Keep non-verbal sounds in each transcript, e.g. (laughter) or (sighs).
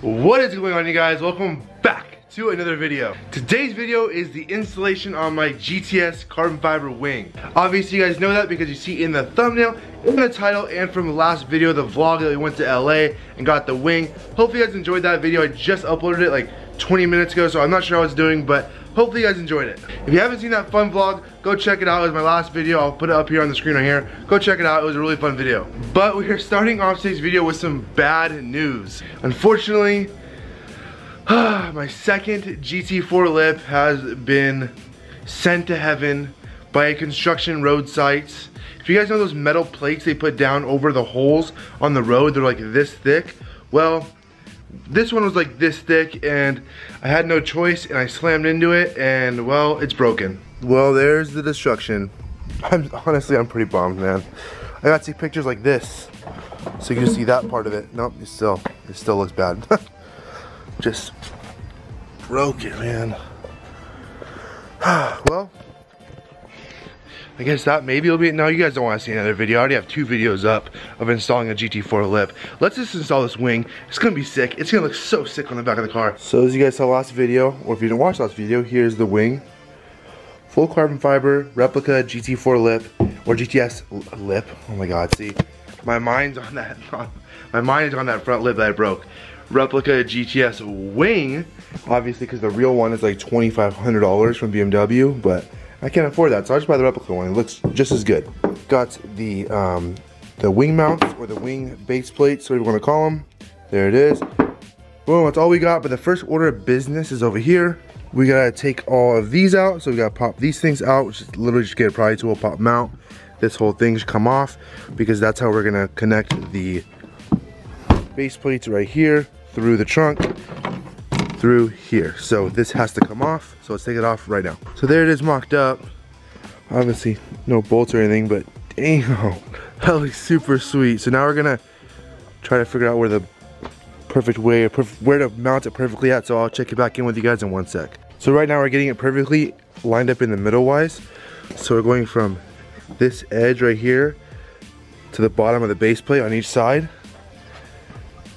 What is going on you guys? Welcome back to another video. Today's video is the installation on my GTS carbon fiber wing. Obviously you guys know that because you see in the thumbnail, in the title, and from the last video, the vlog that we went to LA and got the wing. Hopefully you guys enjoyed that video. I just uploaded it like 20 minutes ago, so I'm not sure how it's doing, but hopefully you guys enjoyed it. If you haven't seen that fun vlog, go check it out. It was my last video. I'll put it up here on the screen right here. Go check it out. It was a really fun video. But we are starting off today's video with some bad news. Unfortunately, (sighs) my second GT4 lip has been sent to heaven by a construction road site. If you guys know those metal plates they put down over the holes on the road, they're like this thick. Well, this one was like this thick and I had no choice and I slammed into it and well, it's broken. Well, there's the destruction. I'm honestly, I'm pretty bummed, man. I got to see pictures like this so you can see that part of it. Nope, it still, it still looks bad. (laughs) Just broke it, man. (sighs) well, I guess that maybe it'll be, no, you guys don't want to see another video. I already have two videos up of installing a GT4 lip. Let's just install this wing. It's gonna be sick. It's gonna look so sick on the back of the car. So as you guys saw last video, or if you didn't watch last video, here's the wing. Full carbon fiber, replica GT4 lip, or GTS lip. Oh my God, see? My mind's on that, (laughs) my mind is on that front lip that I broke. Replica GTS wing, obviously because the real one is like $2,500 from BMW, but I can't afford that, so I just buy the replica one. It looks just as good. Got the um, the wing mounts or the wing base plates, whatever you want to call them. There it is. Boom, that's all we got. But the first order of business is over here. We gotta take all of these out. So we gotta pop these things out, which is literally just get a pry tool, pop them out. This whole thing should come off because that's how we're gonna connect the base plates right here through the trunk through here. So this has to come off. So let's take it off right now. So there it is mocked up. Obviously no bolts or anything, but dang, (laughs) that looks super sweet. So now we're gonna try to figure out where the perfect way, where to mount it perfectly at. So I'll check it back in with you guys in one sec. So right now we're getting it perfectly lined up in the middle wise. So we're going from this edge right here to the bottom of the base plate on each side.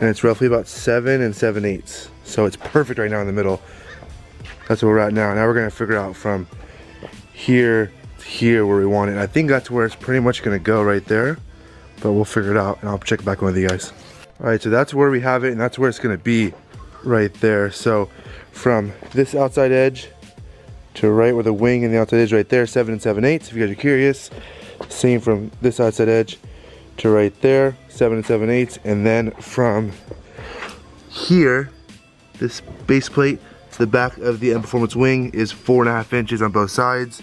And it's roughly about seven and seven eighths. So it's perfect right now in the middle. That's where we're at now. Now we're gonna figure out from here to here where we want it. I think that's where it's pretty much gonna go right there, but we'll figure it out and I'll check back with you guys. All right, so that's where we have it and that's where it's gonna be right there. So from this outside edge to right where the wing and the outside edge right there, seven and seven eighths, if you guys are curious. Same from this outside edge to right there, seven and seven eighths, and then from here this base plate to the back of the M Performance wing is four and a half inches on both sides.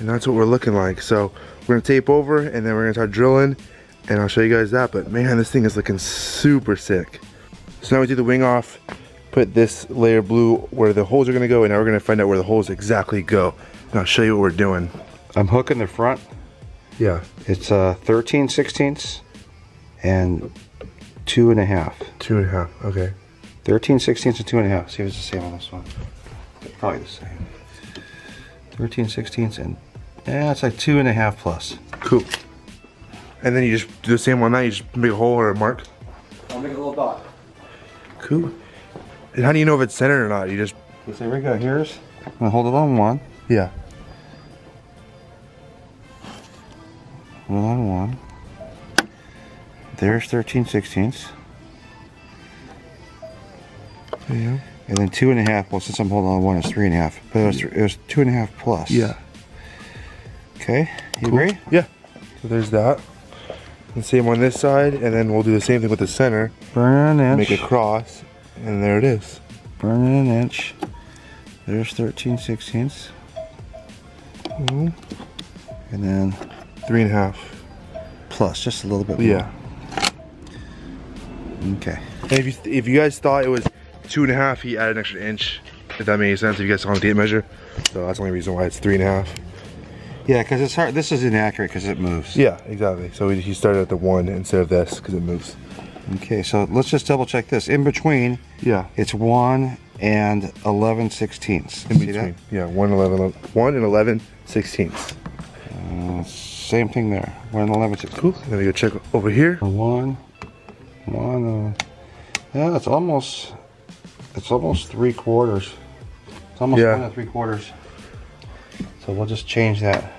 And that's what we're looking like. So we're gonna tape over and then we're gonna start drilling and I'll show you guys that. But man, this thing is looking super sick. So now we do the wing off, put this layer blue where the holes are gonna go and now we're gonna find out where the holes exactly go. And I'll show you what we're doing. I'm hooking the front. Yeah. It's uh, 13 sixteenths and two and a half. Two and a half, okay. 13 16ths and two and a half. See if it's the same on this one. Probably the same. 13 16ths and yeah, it's like two and a half plus. Cool. And then you just do the same on that. You just make a hole or a mark. I'll make a little dot. Cool. And how do you know if it's centered or not? You just. So there we go. Here's. I'm gonna hold it on one. Yeah. Hold on one. There's 13 16ths. Yeah. And then two and a half. Well, since I'm holding on one, it's three and a half. But it was, it was two and a half plus. Yeah. Okay. You cool. agree? Yeah. So there's that. And same on this side, and then we'll do the same thing with the center. Burn an inch. Make a cross, and there it is. Burn an inch. There's 13 sixteenths. Mm -hmm. And then three and a half. Plus, just a little bit more. Yeah. Okay. And if you if you guys thought it was two and a half, he added an extra inch. If that makes sense, if you guys saw the tape measure. So that's the only reason why it's three and a half. Yeah, because it's hard. This is inaccurate because it moves. Yeah, exactly. So he started at the one instead of this because it moves. Okay, so let's just double check this. In between, yeah, it's one and 11 sixteenths. In between, yeah, one 11, one and 11 sixteenths. Uh, same thing there. One and 11 sixteenths. Cool. Gonna go check over here. One, one, uh, Yeah, it's almost, it's almost three quarters. It's almost Yeah. one and three quarters. So we'll just change that.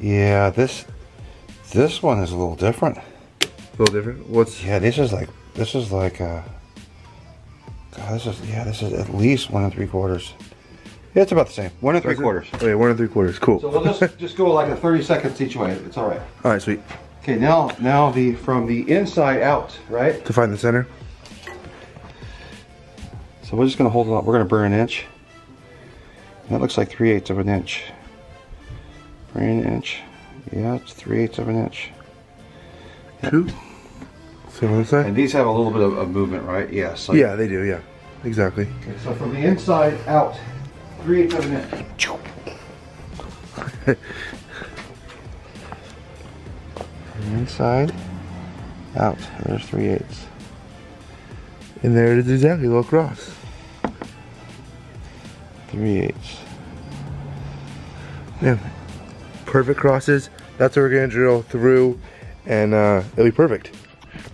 Yeah, this, this one is a little different. A little different. What's Yeah, this is like, this is like, uh, God, this is, yeah, this is at least one and three quarters. Yeah, it's about the same. One and three quarters. Oh yeah, one and three quarters. Cool. So we'll just, just go like a 30 seconds each way. It's all right. All right, sweet. Okay, now, now the, from the inside out, right? To find the center. So we're just gonna hold it up. We're gonna burn an inch. And that looks like 3 eighths of an inch. Burn an inch. Yeah, it's 3 eighths of an inch. Two. Same on this side. And these have a little bit of, of movement, right? Yeah. So Yeah, they do. Yeah, exactly. Okay, so from the inside out, 3 eighths of an inch. (laughs) From the inside out. There's 3 eighths. And there it is exactly, little cross. 3 eighths. Yeah. Perfect crosses. That's what we're gonna drill through and uh, it'll be perfect.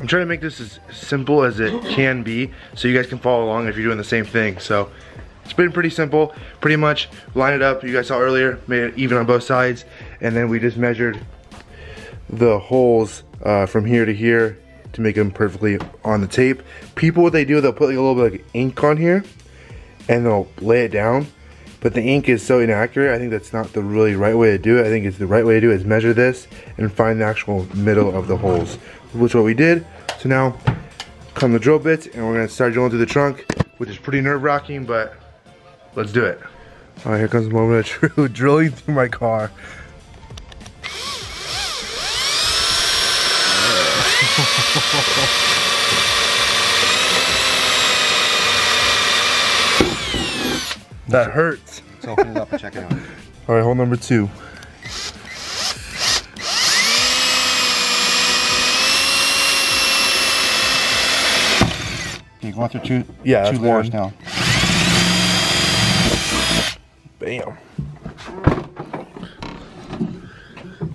I'm trying to make this as simple as it can be so you guys can follow along if you're doing the same thing. So it's been pretty simple. Pretty much line it up, you guys saw earlier, made it even on both sides. And then we just measured the holes uh, from here to here to make them perfectly on the tape. People, what they do, they'll put like a little bit of ink on here and they'll lay it down. But the ink is so inaccurate, I think that's not the really right way to do it. I think it's the right way to do it is measure this and find the actual middle of the holes, which is what we did. So now come the drill bits and we're gonna start drilling through the trunk, which is pretty nerve wracking, but let's do it. All right, here comes the moment of (laughs) truth, drilling through my car. (laughs) That hurts. Let's open it up and check it out. (laughs) All right, hole number two. You going through two, Yeah, two layers one. now. Bam.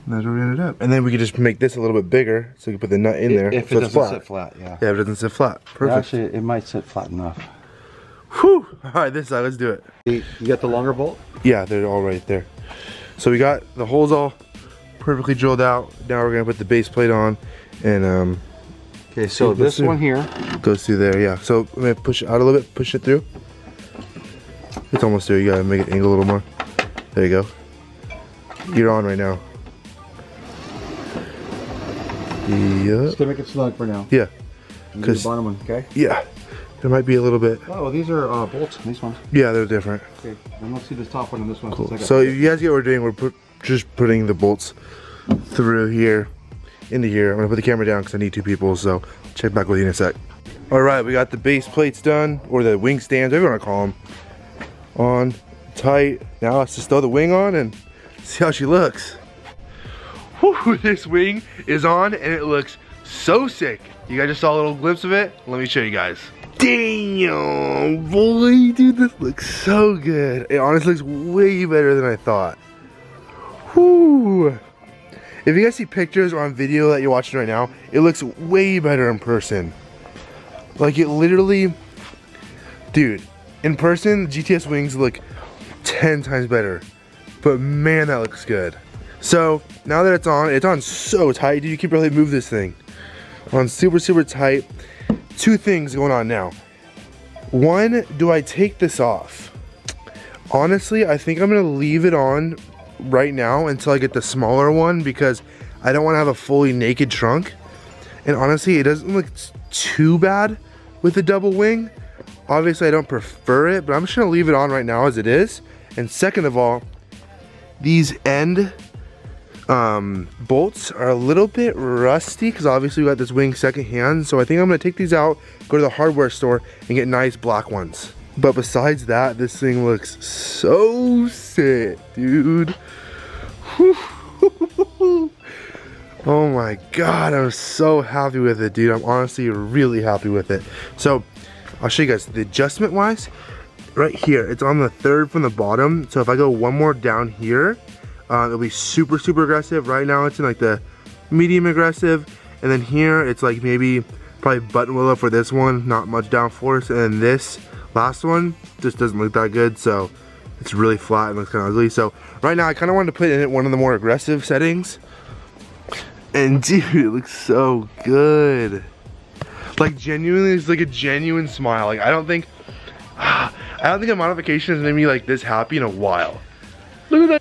That's where we ended up. And then we could just make this a little bit bigger so we can put the nut in there. If so it it's doesn't sit flat, yeah. Yeah, if it doesn't sit flat. Perfect. Actually, it might sit flat enough. Whew. All right, this side, let's do it. You got the longer bolt? Yeah, they're all right there. So we got the holes all perfectly drilled out. Now we're gonna put the base plate on and um, Okay, so this do- one here, goes through there, yeah. So I'm gonna push it out a little bit, push it through. It's almost there, you gotta make it angle a little more. There you go. You're on right now. Yeah, just gonna make it snug for now. yeah, 'Cause- the bottom one, okay? yeah. There might be a little bit, Oh, these are uh, bolts. These ones. yeah, they're different. Okay, and let's see this top one and this one. Cool. So you guys get what we're doing, we're put, just putting the bolts through here, into here. I'm gonna put the camera down because I need two people, so check back with you in a sec. All right, we got the base plates done, or the wing stands, whatever you wanna call them, on tight. Now let's just throw the wing on and see how she looks. Whew, this wing is on and it looks so sick. You guys just saw a little glimpse of it. Let me show you guys. Damn, boy, dude, this looks so good. It honestly looks way better than I thought. Whew. If you guys see pictures or on video that you're watching right now, it looks way better in person. Like it literally, dude, in person, GTS wings look 10 times better. But man, that looks good. So now that it's on, it's on so tight, dude, you can barely move this thing. On super, super tight. Two things going on now. One, do I take this off? Honestly, I think I'm gonna leave it on right now until I get the smaller one because I don't want to have a fully naked trunk. And honestly, it doesn't look too bad with the double wing. Obviously, I don't prefer it, but I'm just gonna leave it on right now as it is. And second of all, these end um, bolts are a little bit rusty because obviously we got this wing second hand. So I think I'm gonna take these out, go to the hardware store, and get nice black ones. But besides that, this thing looks so sick, dude. (laughs) oh my god, I'm so happy with it, dude. I'm honestly really happy with it. So I'll show you guys the adjustment wise. Right here, it's on the third from the bottom. So if I go one more down here, uh, it'll be super, super aggressive. Right now it's in like the medium aggressive. And then here it's like maybe Probably Buttonwillow for this one, not much downforce. And then this last one just doesn't look that good, so it's really flat and looks kind of ugly. So right now I kind of wanted to put in one of the more aggressive settings. And (laughs) dude, it looks so good. Like genuinely, it's like a genuine smile. Like I don't think, (sighs) I don't think a modification has made me like this happy in a while. Look at that,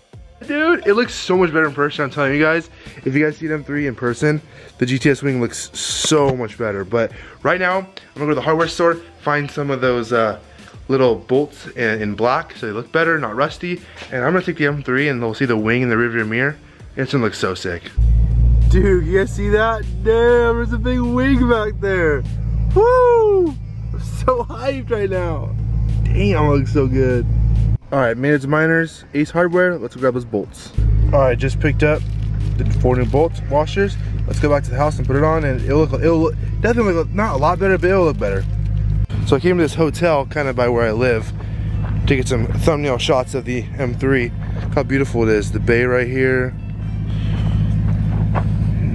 dude. It looks so much better in person. I'm telling you guys. If you guys see them 3 in person, the GTS wing looks so much better. But right now, I'm gonna go to the hardware store, find some of those uh, little bolts in, in, black so they look better, not rusty. And I'm gonna take the M3 and we'll see the wing in the rearview mirror. It's gonna look so sick. Dude, you guys see that? Damn, there's a big wing back there. Woo! I'm so (laughs) hyped right now. Damn, it looks so good. All right, Maynard's Miners, Ace Hardware. Let's grab those bolts. All right, just picked up the four new bolts washers. Let's go back to the house and put it on, and it'll look, it'll look, definitely look not a lot better, but it'll look better. So I came to this hotel, kind of by where I live, to get some thumbnail shots of the M3. How beautiful it is. The bay right here,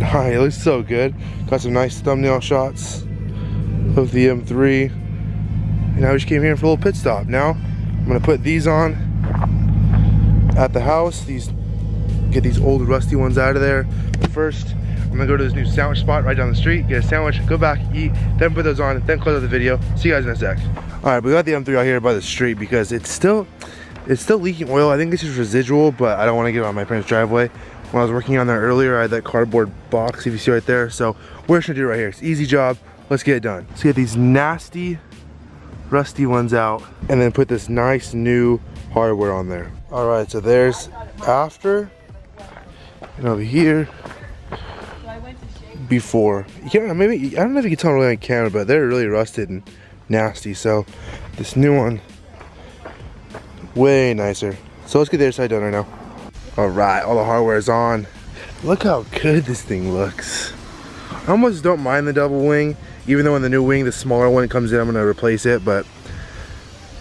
Hi, it looks so good. Got some nice thumbnail shots of the M3. And I just came here for a little pit stop. Now, I'm gonna put these on at the house. These, get these old rusty ones out of there. But first, I'm gonna go to this new sandwich spot right down the street, get a sandwich, go back, eat, then put those on, then close out the video. See you guys in a sec. All right, we got the M3 out here by the street because it's still, it's still leaking oil. I think it's just residual, but I don't wanna get it on my parents' driveway when I was working on there earlier, I had that cardboard box, if you see right there. So we're just gonna do it right here. It's easy job. Let's get it done. Let's get these nasty, rusty ones out and then put this nice new hardware on there. All right, so there's after and over here before. You can't, maybe, I don't know if you can tell really on camera, but they're really rusted and nasty. So this new one, way nicer. So let's get the other side done right now. All right, all the hardware is on. Look how good this thing looks. I almost don't mind the double wing, even though in the new wing, the smaller one comes in, I'm gonna replace it, but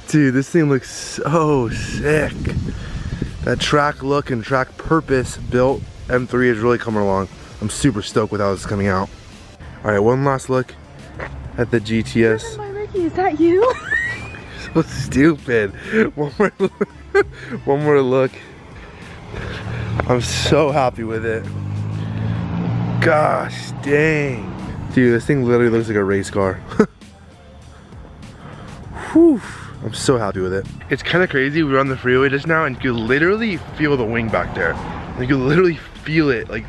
dude, this thing looks so sick. That track look and track purpose built M3 is really coming along. I'm super stoked with how this is coming out. All right, one last look at the GTS. My Ricky, is that you? (laughs) so stupid. One more, look. (laughs) one more look. I'm so happy with it. Gosh dang. Dude, this thing literally looks like a race car. (laughs) Whew. I'm so happy with it. It's kind of crazy. We were on the freeway just now and you could literally feel the wing back there. You could literally feel it. Like,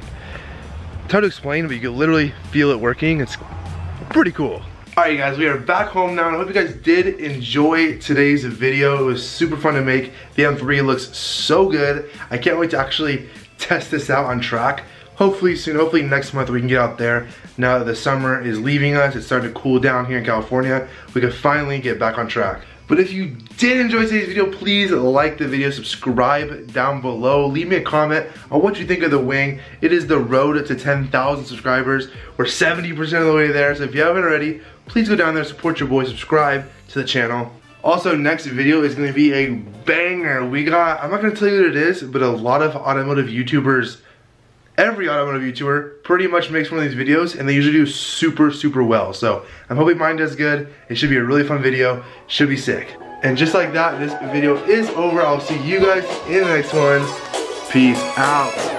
it's hard to explain, but you could literally feel it working. It's pretty cool. Alright guys, we are back home now and I hope you guys did enjoy today's video. It was super fun to make. The M3 looks so good. I can't wait to actually test this out on track. Hopefully soon, hopefully next month we can get out there. Now that the summer is leaving us, it's starting to cool down here in California, we can finally get back on track. But if you did enjoy today's video, please like the video, subscribe down below, leave me a comment on what you think of the wing. It is the road to 10,000 subscribers. We're 70% of the way there, so if you haven't already, please go down there, support your boy, subscribe to the channel. Also, next video is gonna be a banger. We got, I'm not gonna tell you what it is, but a lot of automotive YouTubers every automotive YouTuber pretty much makes one of these videos and they usually do super, super well. So I'm hoping mine does good. It should be a really fun video. Should be sick. And just like that, this video is over. I'll see you guys in the next one. Peace out.